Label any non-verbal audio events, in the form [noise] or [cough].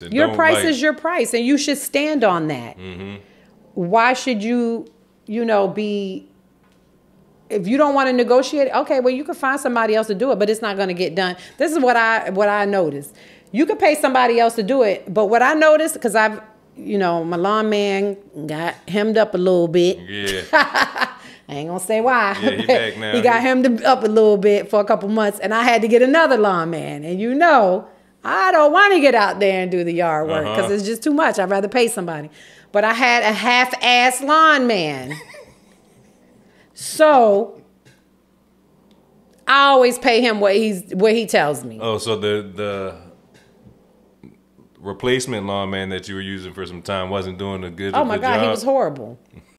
Your price like- is your price, and you should stand on that. Mm-hmm. Why should you, you know, be? If you don't want to negotiate, okay, well, you can find somebody else to do it, but it's not going to get done. This is what I what I noticed. You could pay somebody else to do it, but what I noticed because I've, you know, my lawn man got hemmed up a little bit. Yeah. [laughs] I ain't gonna say why. Yeah, he back [laughs] now. he got hemmed up a little bit for a couple months, and I had to get another lawn man. And you know, I don't want to get out there and do the yard work because Uh-huh. it's just too much. I'd rather pay somebody. But I had a half-ass lawn man, so I always pay him what he's what he tells me. Oh, so the the replacement lawn man that you were using for some time wasn't doing a good. Oh my god, he was horrible.